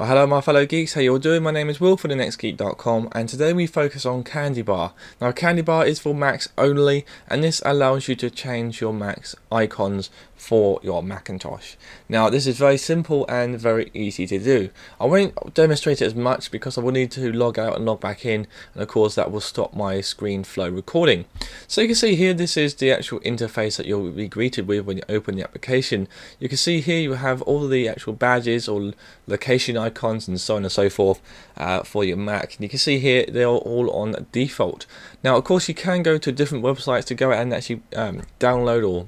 Well, hello my fellow geeks, how you all doing? My name is Will for thenxtgeek.com and today we focus on CandyBar. Now CandyBar is for Macs only and this allows you to change your Mac's icons for your Macintosh. Now this is very simple and very easy to do. I won't demonstrate it as much because I will need to log out and log back in and of course that will stop my ScreenFlow recording. So you can see here this is the actual interface that you'll be greeted with when you open the application. You can see here you have all the actual badges or location icons and so on and so forth uh, for your Mac. And you can see here they're all on default. Now of course you can go to different websites to go and actually um, download or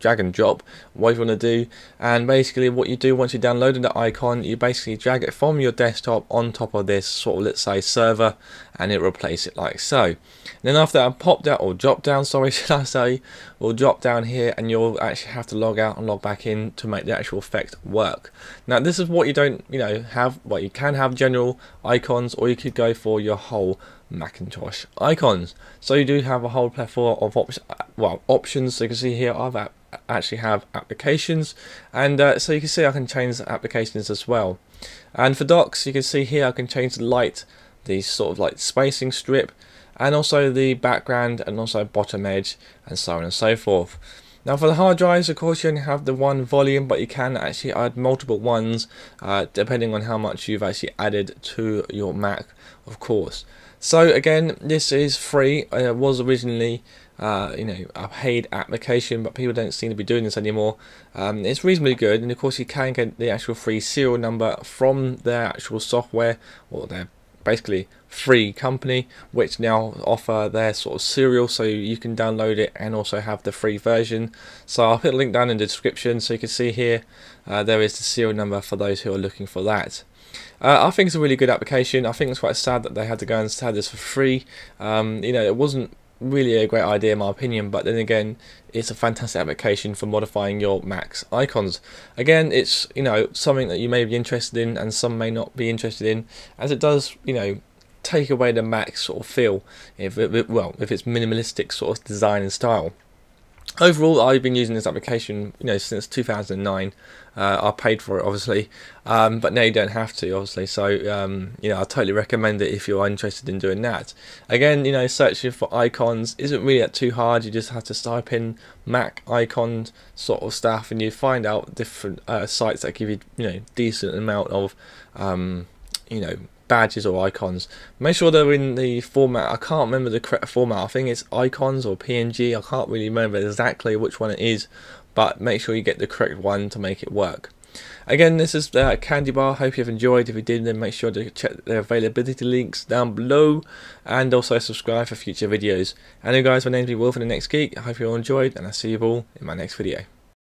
drag and drop what you want to do. And basically what you do once you download the icon you basically drag it from your desktop on top of this sort of let's say server and it replace it like so. And then after that pop down or drop down sorry should I say will drop down here and you'll actually have to log out and log back in to make the actual effect work. Now this is what you don't you know have what well, you can have general icons or you could go for your whole Macintosh icons. So you do have a whole plethora of op well options. So you can see here I've actually have applications. And uh, so you can see I can change applications as well. And for docs you can see here I can change the light the sort of like spacing strip and also the background and also bottom edge and so on and so forth. Now for the hard drives, of course, you only have the one volume, but you can actually add multiple ones uh, depending on how much you've actually added to your Mac, of course. So again, this is free. It was originally uh, you know, a paid application, but people don't seem to be doing this anymore. Um, it's reasonably good, and of course, you can get the actual free serial number from their actual software or their basically free company, which now offer their sort of serial, so you can download it and also have the free version. So I'll put a link down in the description so you can see here uh, there is the serial number for those who are looking for that. Uh, I think it's a really good application. I think it's quite sad that they had to go and have this for free. Um, you know, it wasn't really a great idea in my opinion but then again it's a fantastic application for modifying your Mac's icons. Again it's you know something that you may be interested in and some may not be interested in. As it does you know take away the Mac sort of feel if it, well if it's minimalistic sort of design and style overall I've been using this application you know since 2009 uh, I paid for it obviously. Um, but now you don't have to obviously. So um, you know I totally recommend it if you're interested in doing that. Again you know searching for icons isn't really that too hard. You just have to type in Mac icon sort of stuff and you find out different uh, sites that give you you know decent amount of um, you know badges or icons. Make sure they're in the format. I can't remember the correct format. I think it's icons or PNG. I can't really remember exactly which one it is, but make sure you get the correct one to make it work. Again, this is uh, CandyBar. Hope you've enjoyed. If you did, then make sure to check the availability links down below and also subscribe for future videos. Anyway, guys, my name's Will for the Next Geek. I hope you all enjoyed, and I'll see you all in my next video.